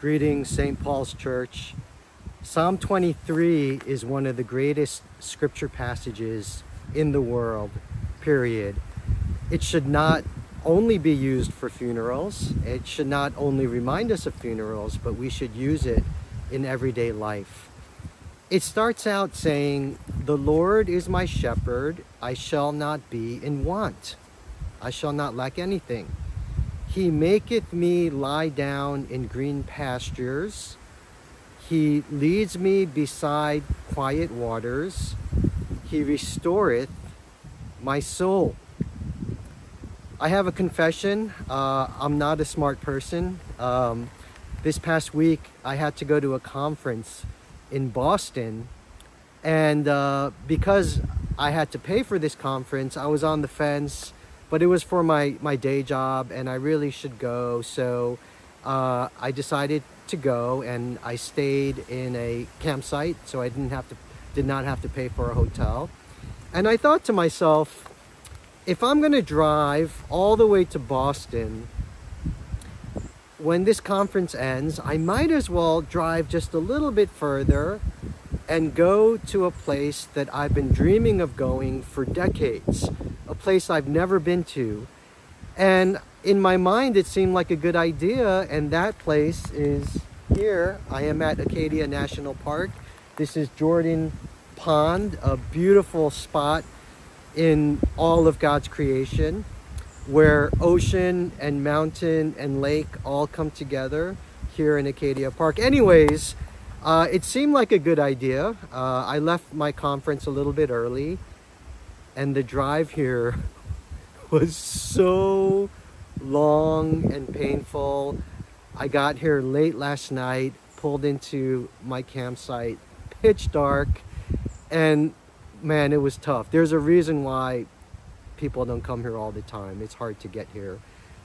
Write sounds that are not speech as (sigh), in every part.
Greetings, St. Paul's Church. Psalm 23 is one of the greatest scripture passages in the world, period. It should not only be used for funerals, it should not only remind us of funerals, but we should use it in everyday life. It starts out saying, The Lord is my shepherd, I shall not be in want. I shall not lack anything. He maketh me lie down in green pastures. He leads me beside quiet waters. He restoreth my soul. I have a confession. Uh, I'm not a smart person. Um, this past week, I had to go to a conference in Boston. And uh, because I had to pay for this conference, I was on the fence but it was for my, my day job and I really should go. So uh, I decided to go and I stayed in a campsite so I didn't have to, did not have to pay for a hotel. And I thought to myself, if I'm gonna drive all the way to Boston, when this conference ends, I might as well drive just a little bit further and go to a place that I've been dreaming of going for decades, place I've never been to. And in my mind, it seemed like a good idea, and that place is here. I am at Acadia National Park. This is Jordan Pond, a beautiful spot in all of God's creation where ocean and mountain and lake all come together here in Acadia Park. Anyways, uh, it seemed like a good idea. Uh, I left my conference a little bit early and the drive here (laughs) was so long and painful. I got here late last night, pulled into my campsite, pitch dark, and man, it was tough. There's a reason why people don't come here all the time. It's hard to get here.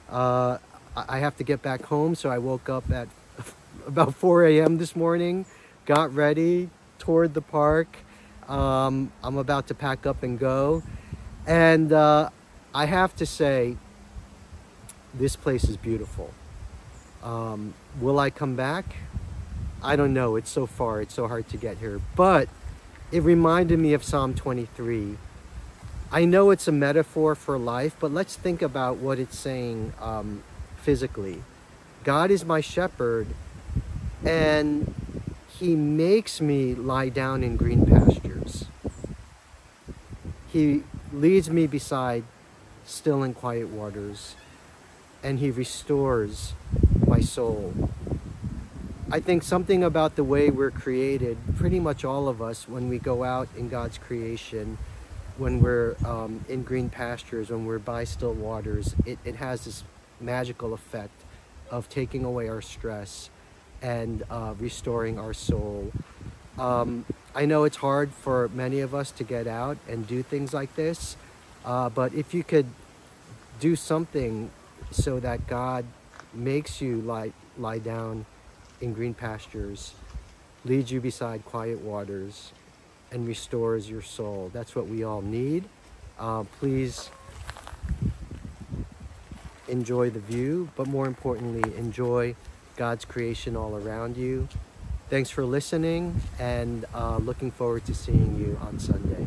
Uh, I have to get back home, so I woke up at (laughs) about 4 a.m. this morning, got ready, toured the park. Um, I'm about to pack up and go. And uh, I have to say, this place is beautiful. Um, will I come back? I don't know. It's so far. It's so hard to get here. But it reminded me of Psalm 23. I know it's a metaphor for life, but let's think about what it's saying um, physically. God is my shepherd, and he makes me lie down in green pastures. He leads me beside still and quiet waters, and he restores my soul. I think something about the way we're created, pretty much all of us, when we go out in God's creation, when we're um, in green pastures, when we're by still waters, it, it has this magical effect of taking away our stress and uh, restoring our soul. Um, I know it's hard for many of us to get out and do things like this, uh, but if you could do something so that God makes you lie, lie down in green pastures, leads you beside quiet waters, and restores your soul. That's what we all need. Uh, please enjoy the view, but more importantly, enjoy God's creation all around you. Thanks for listening and uh, looking forward to seeing you on Sunday.